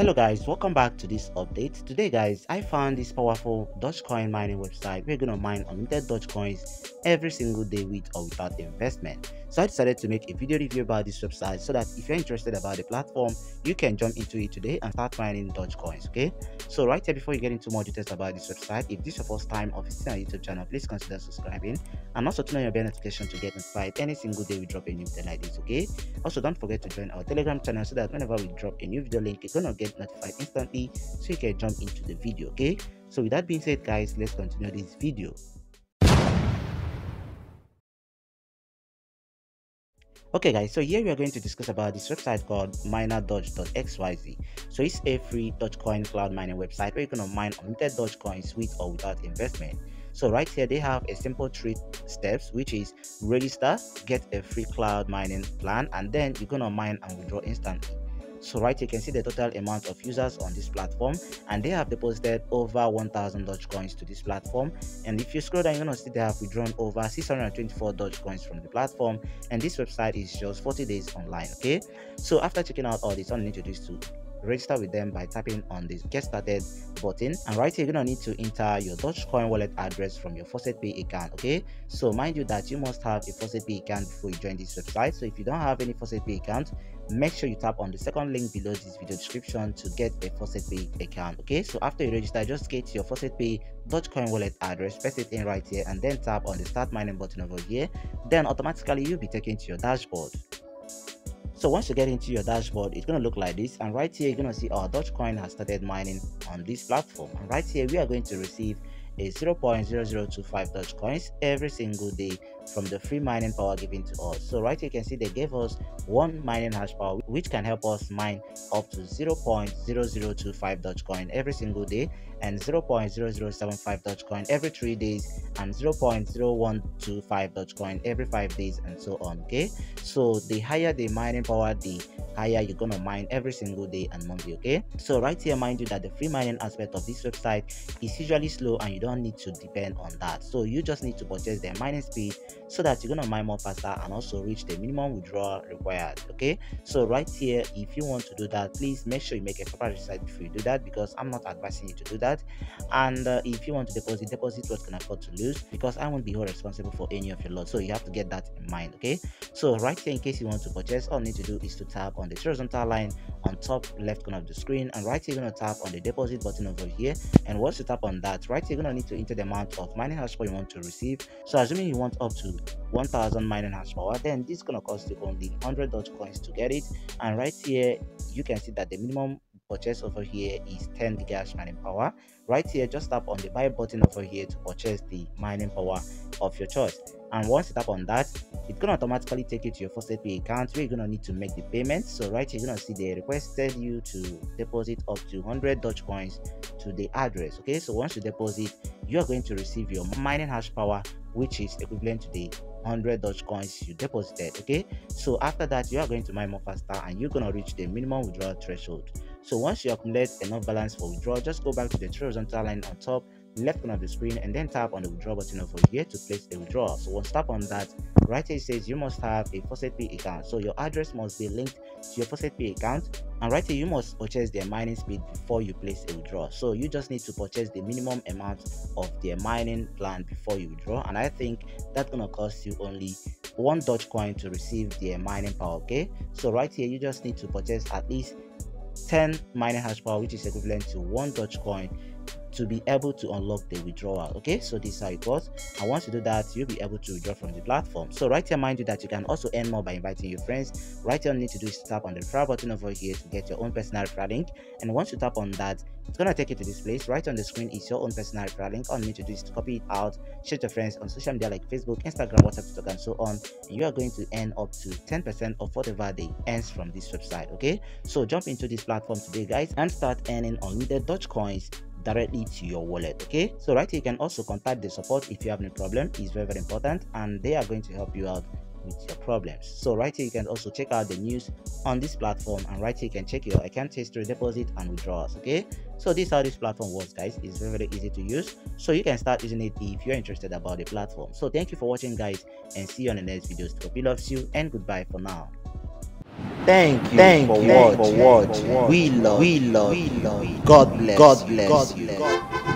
hello guys. Welcome back to this update. Today guys i found this powerful dogecoin mining website. We're gonna mine unlimited dogecoins every single day with or without investment. So i decided to make a video review about this website so that if you're interested about the platform you can jump into it today and start mining dogecoins okay? So right here before you get into more details about this website if this is your first time of visiting our youtube channel please consider subscribing and also turn on your bell notification to get notified any single day we drop a new video like this okay? Also don't forget to join our telegram channel so that whenever we drop a new video link you're gonna get notified instantly so you can jump into the video okay? So with that being said guys let's continue this video. Okay guys so here we are going to discuss about this website called minerdoge.xyz so it's a free dogecoin cloud mining website where you can mine unlimited dogecoins with or without investment. So right here they have a simple three steps which is register get a free cloud mining plan and then you're gonna mine and withdraw instantly so right you can see the total amount of users on this platform and they have deposited over 1000 dogecoins to this platform. And if you scroll down you're gonna see they have withdrawn over 624 dogecoins from the platform. And this website is just 40 days online okay? So after checking out all this do is to register with them by tapping on the get started button. And right here you're gonna need to enter your dogecoin wallet address from your faucet pay account okay? So mind you that you must have a faucet pay account before you join this website. So if you don't have any faucet pay account make sure you tap on the second link below this video description to get a faucet pay account okay? So after you register just get your faucet pay dogecoin wallet address paste it in right here and then tap on the start mining button over here. Then automatically you'll be taken to your dashboard so once you get into your dashboard, it's to look like this. And right here, you're to see our Dogecoin has started mining on this platform. And right here, we are going to receive a 0.0025 Dogecoins every single day from the free mining power given to us. So right here you can see they gave us one mining hash power which can help us mine up to 0.0025 Dogecoin every single day and 0.0075 Dogecoin every 3 days and 0.0125 Dogecoin every 5 days and so on okay? So the higher the mining power the higher you're gonna mine every single day and monthly okay? So right here mind you that the free mining aspect of this website is usually slow and you don't need to depend on that. So you just need to purchase their mining speed so that you're gonna mine more faster and also reach the minimum withdrawal required okay? So right here if you want to do that please make sure you make a proper research before you do that because i'm not advising you to do that. And uh, if you want to deposit deposit what can afford to lose because i won't be responsible for any of your loss. So you have to get that in mind okay? So right here in case you want to purchase all you need to do is to tap on the horizontal line on top left corner of the screen and right here you're to tap on the deposit button over here. And once you tap on that right here you're to need to enter the amount of mining hash power you want to receive. So assuming you want up to 1000 mining hash power then this is to cost you only 100 doge coins to get it. And right here you can see that the minimum purchase over here is 10 gigahash mining power. Right here just tap on the buy button over here to purchase the mining power of your choice. And once you tap on that it's gonna automatically take you to your faucet pay account where you're gonna need to make the payment. So right here you're gonna see they requested you to deposit up to 100 doge coins to the address okay? So once you deposit you are going to receive your mining hash power which is equivalent to the 100 doge coins you deposited okay? So after that you are going to mine more faster and you're gonna reach the minimum withdrawal threshold. So once you accumulate enough balance for withdrawal just go back to the horizontal line on top left corner of the screen and then tap on the withdraw button over here to place a withdrawal. So once tap on that right here it says you must have a faucet pay account so your address must be linked to your faucet pay account. And right here you must purchase their mining speed before you place a withdrawal so you just need to purchase the minimum amount of their mining plan before you withdraw. And i think that's gonna cost you only one dogecoin to receive their mining power okay? So right here you just need to purchase at least 10 mining hash power which is equivalent to one dogecoin to be able to unlock the withdrawal. Okay so this is how it goes and once you do that you'll be able to withdraw from the platform. So right here mind you that. You can also earn more by inviting your friends. Right here all you need to do is tap on the referral button over here to get your own personal referral link. And once you tap on that it's gonna take you to this place. Right on the screen is your own personal referral link. All you need to do is to copy it out share to friends on social media like facebook instagram whatsapp tiktok and so on. And you are going to earn up to 10 percent of whatever they earns from this website okay? So jump into this platform today guys and start earning unlimited doge coins directly to your wallet okay? So right here you can also contact the support if you have any problem. It's very very important and they are going to help you out with your problems so right here you can also check out the news on this platform and right here you can check your account history deposit and withdrawals okay so this how this platform works guys it's very very easy to use so you can start using it if you're interested about the platform so thank you for watching guys and see you on the next videos hope you loves you and goodbye for now Thank you. Thank for you. For watching. We love. We love. We love. God bless. God bless. God bless.